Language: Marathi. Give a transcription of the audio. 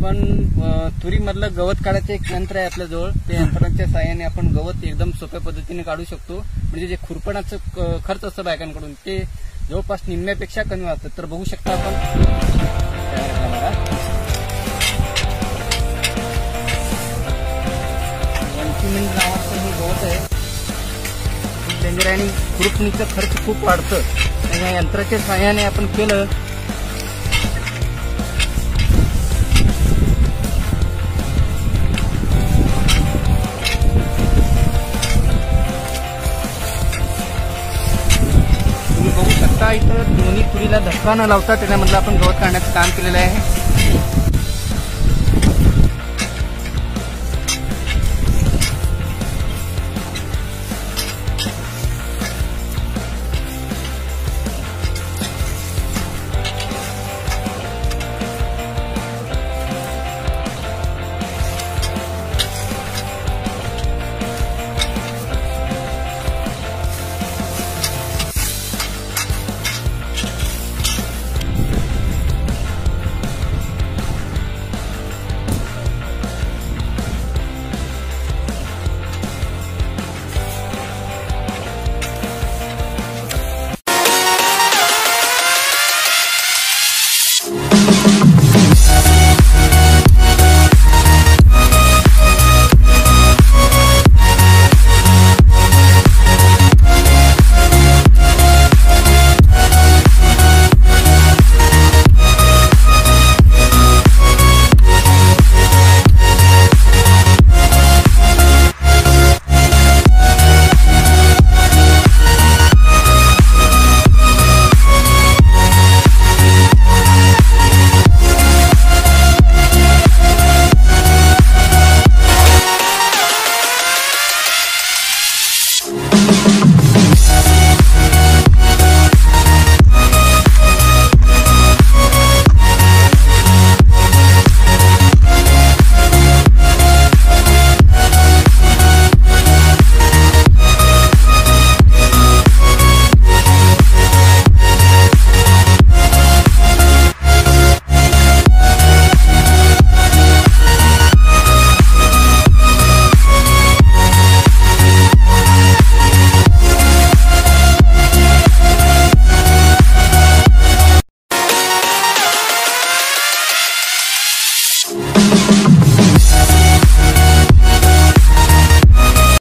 आपण तुरीमधलं गवत काढायचं एक यंत्र आहे आपल्याजवळ त्या यंत्राच्या साहाय्याने आपण गवत एकदम सोप्या पद्धतीने काढू शकतो. म्हणजे जे खुरपणाचं खर्च असतं बायकांकडून ते जवळपास निम्म्यापेक्षा कमी वाटतं तर बघू शकता आपण. नावाचं हे गवत आहे. डेंजर आणि खुरपणीचं खर्च खूप वाढतं. आणि या यंत्राच्या साहाय्याने आपण केलं इथं दोन्ही तुरीला धक्का न लावता त्याच्यामधलं आपण गवत काढण्याचं काम केलेलं आहे.